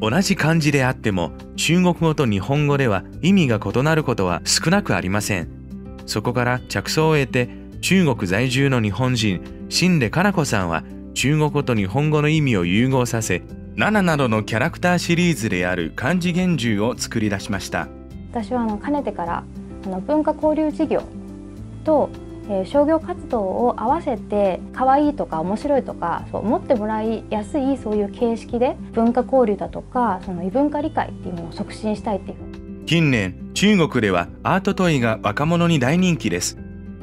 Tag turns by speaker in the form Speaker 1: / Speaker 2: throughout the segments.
Speaker 1: 同じ漢字であっても中国語と日本語では意味が異なることは少なくありません。そこから着想を得て中国在住の日本人新出かな子さんは中国語と日本語の意味を融合させ7などのキャラクターシリーズである漢字源獣を作り出しました。
Speaker 2: 私はあのかねてからあの文化交流事業とえー、商業活動を合わせて可愛いとか面白いとかそう思ってもらいやすいそういう形式で文化交流だとかその異文化理解っていうのを促進したいっていう。
Speaker 1: 近年中国ではアートトイが若者に大人気です。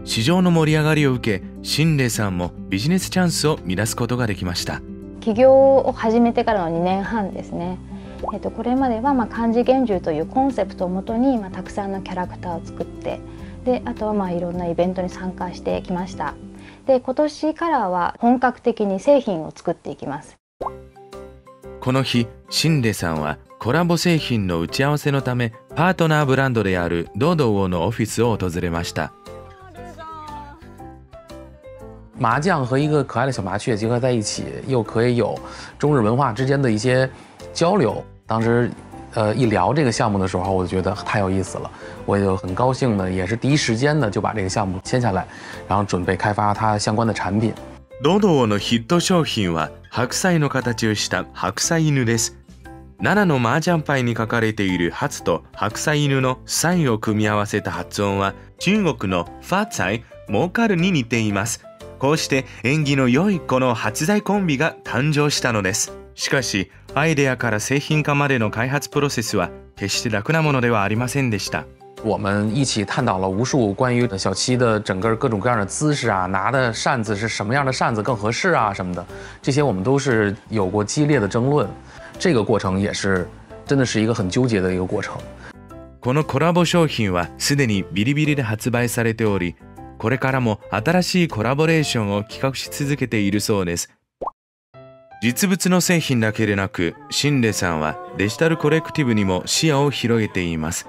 Speaker 1: 市場の盛り上がりを受け新礼さんもビジネスチャンスを乱すことができました。
Speaker 2: 起業を始めてからの2年半ですね。えっと、これまではまあ漢字源獣というコンセプトをもとにまあたくさんのキャラクターを作ってであとはまあいろんなイベントに参加してきました。で今年からは本格的に製品を作っていきます。
Speaker 1: この日新出さんはコラボ製品の打ち合わせのためパートナーブランドであるドドオのオフィスを訪れました。
Speaker 3: 麻将和一个可爱的小麻雀结合在一起，又可以有中日文化之间的一些交流。当时呃，一聊这个项目的时候，我就觉得太有意思了，我就很高兴的，也是第一时间的就把这个项目签下来，然后准备开发它相关的产品。
Speaker 1: ドドのヒット商品は白菜の形をした白菜犬です。7の麻雀牌に書かれている初と白菜犬のサイを組み合わせた発音は中国のファツァイ、モーカルに似ています。こうして縁起の良いこの発財コンビが誕生したのです。しかしアイデアから製品化までの開発プロセスは決して楽なものではありませんでした。
Speaker 3: 我们一起探讨了无数关于小七的整个各种各样的姿势啊，拿的扇子是什么样的扇子更合适啊什么的，这些我们都是有过激烈的争论。这个过程也是真的是一个很纠结的一个过程。
Speaker 1: このコラボ商品はすでにビリビリで発売されており、これからも新しいコラボレーションを企画し続けているそうです。実物の製品だけでなく、シンレさんはデジタルコレクティブにも視野を広げています。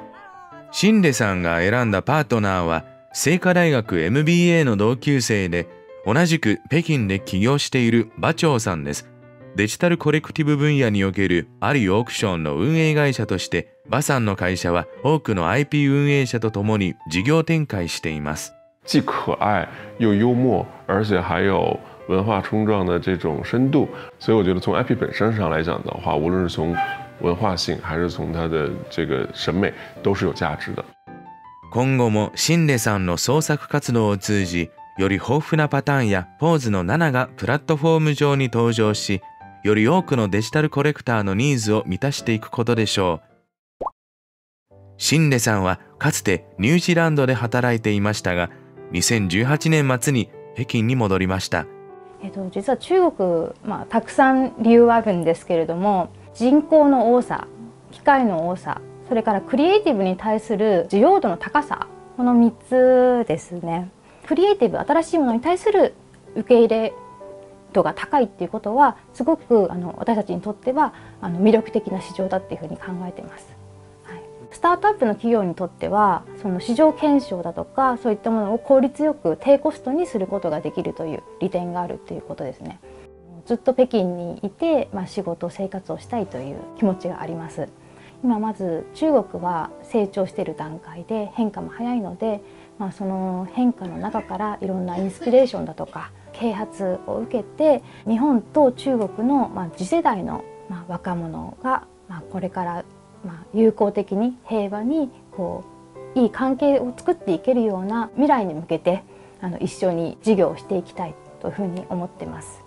Speaker 1: シンレさんが選んだパートナーは、清華大学 MBA の同級生で、同じく北京で起業している馬長さんです。デジタルコレクティブ分野におけるあるオークションの運営会社として、馬さんの会社は多くの IP 運営者とともに事業展開しています。
Speaker 4: 既可愛又幽默，而且还有文化冲撞的这种深度，所以我觉得从 IP 本身上来讲的话，无论是从文化性还是从它的这个审美，都是有价值的。
Speaker 1: 今後も新出さんの創作活動を通じ、より豊富なパターンやポーズの7がプラットフォーム上に登場し、より多くのデジタルコレクターのニーズを満たしていくことでしょう。新出さんはかつてニュージーランドで働いていましたが、2018年末に北京に戻りました。
Speaker 2: えっと、実は中国、まあ、たくさん理由はあるんですけれども人口の多さ機械の多さそれからクリエイティブに対する需要度の高さこの3つですね。クリエイティブ新しいものに対する受け入れ度が高いっていうことはすごくあの私たちにとってはあの魅力的な市場だっていうふうに考えてます。スタートアップの企業にとってはその市場検証だとかそういったものを効率よく低コストにすることができるという利点があるということですね。ずっと北京にいて、まあ、仕事生活をしたいという気持ちがあります。今まず中国は成長している段階で変化も早いので、まあ、その変化の中からいろんなインスピレーションだとか啓発を受けて日本と中国の、まあ、次世代の、まあ、若者が、まあ、これからまあ、友好的に平和にこういい関係を作っていけるような未来に向けてあの一緒に授業をしていきたいというふうに思ってます。